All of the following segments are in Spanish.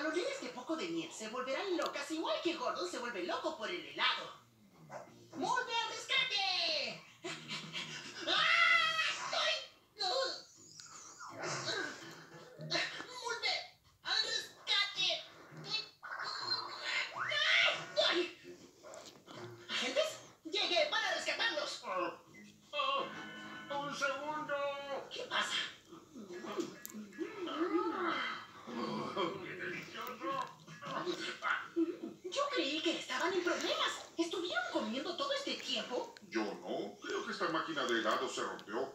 A los niños de poco de miel se volverán locas igual que Gordon se vuelve loco por el helado. Yo creí que estaban en problemas. ¿Estuvieron comiendo todo este tiempo? Yo no. Creo que esta máquina de helado se rompió.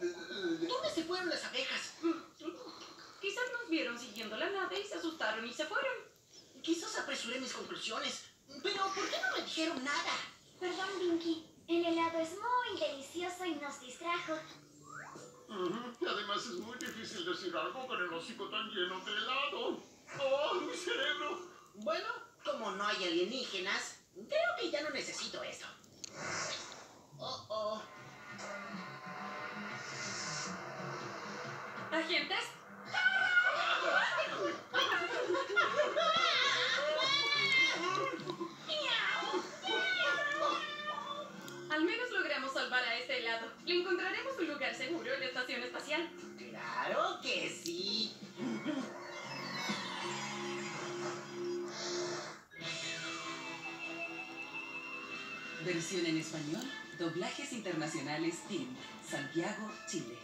¿Dónde se fueron las abejas? Quizás nos vieron siguiendo la nave y se asustaron y se fueron. Quizás apresuré mis conclusiones. Pero ¿por qué no me dijeron nada? Perdón, Pinky. El helado es muy delicioso y nos distrajo. Además es muy difícil decir algo con el hocico tan lleno de helado. ¡Oh, mi cerebro! Bueno, como no hay alienígenas, creo que ya no necesito esto. Oh, oh. ¿Agentes? Al menos logramos salvar a este helado. Le encontraremos un lugar seguro en la estación espacial. Claro que sí. Versión en español, doblajes internacionales TIM, Santiago, Chile.